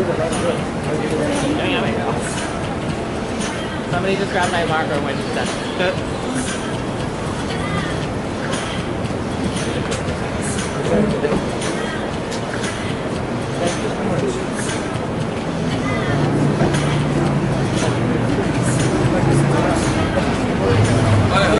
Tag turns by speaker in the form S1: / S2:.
S1: There we go. Somebody just grabbed my marker and went to that.